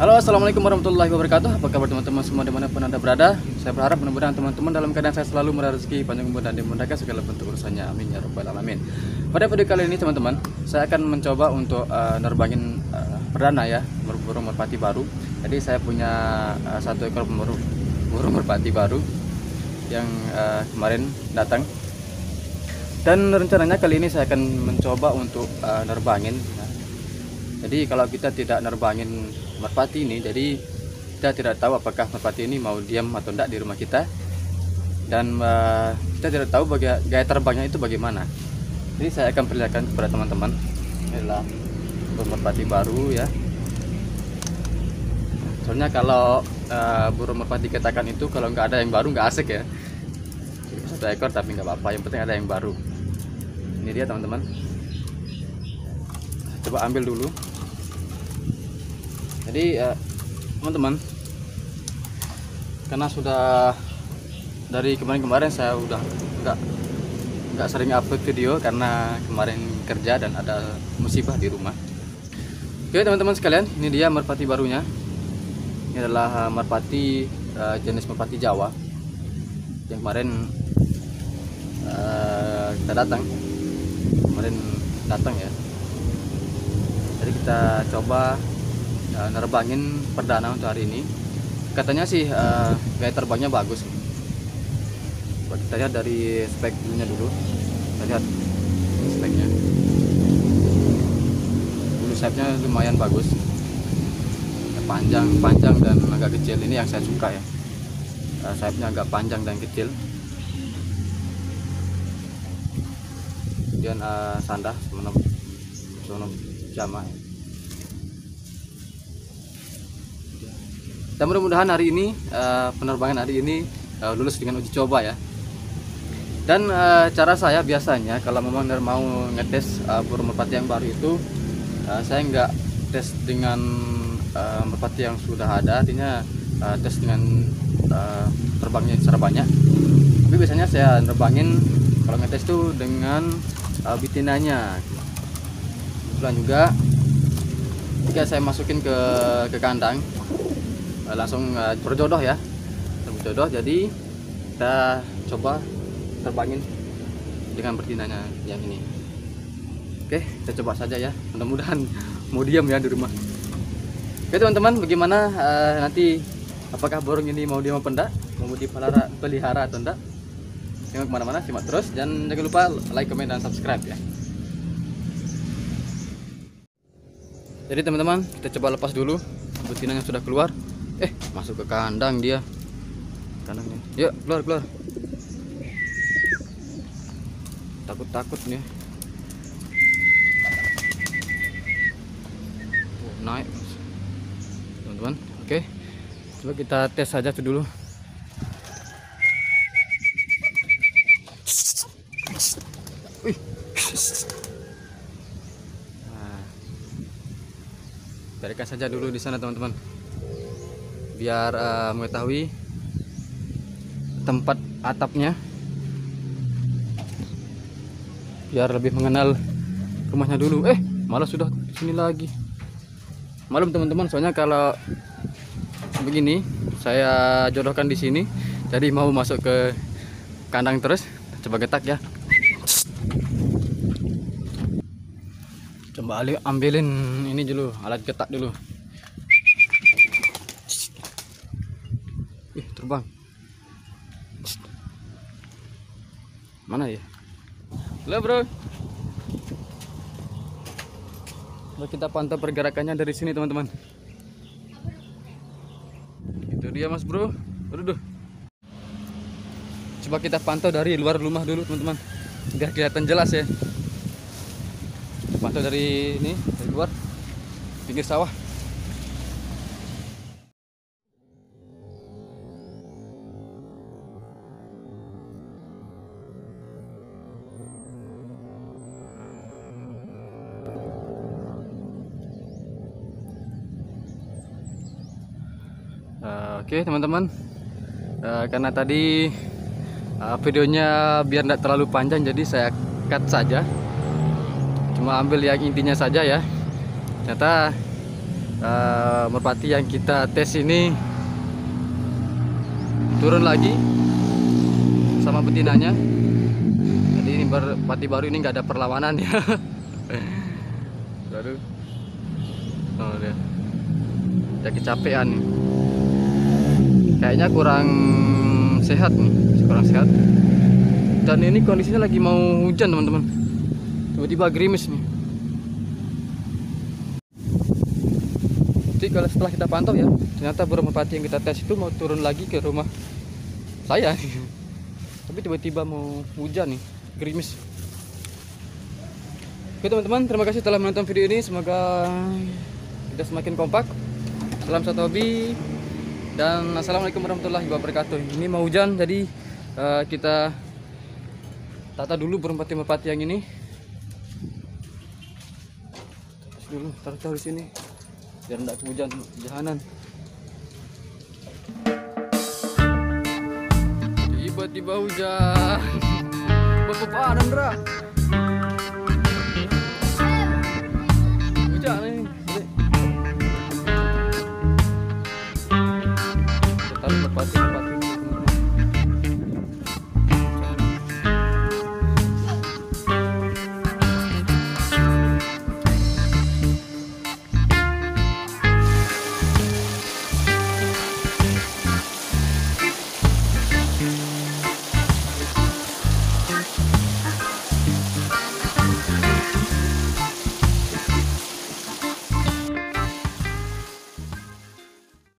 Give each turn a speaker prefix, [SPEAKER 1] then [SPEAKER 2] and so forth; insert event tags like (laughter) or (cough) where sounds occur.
[SPEAKER 1] Halo assalamualaikum warahmatullahi wabarakatuh. Apa kabar teman-teman semua di mana pun anda berada? Saya berharap mudah-mudahan teman-teman dalam keadaan saya selalu murah rezeki Panjang umur dan dimudahkan segala bentuk urusannya. Amin ya rabbal alamin. Pada video kali ini teman-teman Saya akan mencoba untuk uh, nerbangin uh, perdana ya Burung merpati baru. Jadi saya punya uh, satu ekor burung, burung merpati baru Yang uh, kemarin datang. Dan rencananya kali ini saya akan mencoba untuk uh, nerbangin. Jadi kalau kita tidak nerbangin merpati ini. Jadi kita tidak tahu apakah merpati ini mau diam atau tidak di rumah kita. Dan uh, kita tidak tahu baga gaya terbangnya itu bagaimana. Jadi saya akan perlihatkan kepada teman-teman. Ini adalah burung merpati baru ya. Soalnya kalau uh, burung merpati katakan itu kalau nggak ada yang baru nggak asik ya. Satu ekor tapi nggak apa-apa. Yang penting ada yang baru. Ini dia teman-teman. Coba ambil dulu jadi eh, teman-teman karena sudah dari kemarin-kemarin saya udah nggak nggak sering upload video karena kemarin kerja dan ada musibah di rumah. Oke teman-teman sekalian ini dia merpati barunya. Ini adalah merpati uh, jenis merpati Jawa yang kemarin uh, kita datang. Kemarin datang ya. Jadi kita coba uh, nerbangin perdana untuk hari ini. Katanya sih uh, gaya terbangnya bagus. Kita lihat dari spek dulunya dulu. Kita lihat speknya. Bulu sayapnya lumayan bagus. Panjang panjang dan agak kecil. Ini yang saya suka ya. Uh, sayapnya agak panjang dan kecil. Kemudian uh, sandah menem menem jamaah dan mudah-mudahan hari ini uh, penerbangan hari ini uh, lulus dengan uji coba ya. Dan uh, cara saya biasanya kalau memang mau ngetes burung merpati yang baru itu saya nggak tes dengan merpati yang sudah ada. Artinya tes dengan terbangnya secara banyak. Tapi biasanya saya nerbangin kalau ngetes itu dengan bitinanya kebetulan juga jika saya masukin ke ke kandang langsung uh, berjodoh ya. Berjodoh jadi kita coba terbangin dengan betinanya yang ini. Oke kita coba saja ya. Mudah-mudahan (laughs) mau diam ya di rumah. Oke teman-teman bagaimana uh, nanti apakah burung ini mau diam apa enggak? Mau dipelihara pelihara atau enggak? Jangan ke mana-mana, simak terus. Dan jangan lupa like, komen, dan subscribe ya. Jadi teman-teman, kita coba lepas dulu betinanya sudah keluar. Eh, masuk ke kandang dia. Kandangnya. Yuk, keluar, keluar. Takut-takut nih. Oh, naik. Teman-teman, oke. Coba kita tes saja tuh dulu. Wih. Nah. Carikan saja dulu di sana teman-teman. Biar uh, mengetahui tempat atapnya. Biar lebih mengenal rumahnya dulu. Eh, malah sudah sini lagi. Malum teman-teman, soalnya kalau begini saya jodohkan di sini. Jadi mau masuk ke kandang terus. Coba getak ya. coba ambilin ini dulu alat getak dulu terbang mana ya? Halo bro. Coba kita pantau pergerakannya dari sini teman-teman. Itu dia mas bro. Aduh coba kita pantau dari luar rumah dulu teman-teman. Biar kelihatan jelas ya. Pantau dari ini dari luar. Pinggir sawah Oke teman-teman. Uh, karena tadi uh, videonya biar tidak terlalu panjang jadi saya cut saja. Cuma ambil yang intinya saja ya. Ternyata uh, merpati yang kita tes ini turun lagi sama betinanya. Jadi ini merpati baru ini nggak ada perlawanan ya. (laughs) Baru oh dia udah kecapean nih kayaknya kurang sehat nih kurang sehat. Dan ini kondisinya lagi mau hujan teman-teman. Tiba-tiba gerimis nih. Jadi kalau setelah kita pantau ya ternyata burung merpati yang kita tes itu mau turun lagi ke rumah saya tapi tiba-tiba mau hujan nih gerimis. Oke teman-teman terima kasih telah menonton video ini. Semoga kita semakin kompak. Salam satu hobi dan assalamualaikum warahmatullahi wabarakatuh. Ini mau hujan jadi uh, kita tata dulu merpati yang ini. Dulu taruh-taruh di sini biar tidak kehujan jahanan. Tiba-tiba hujan. Andra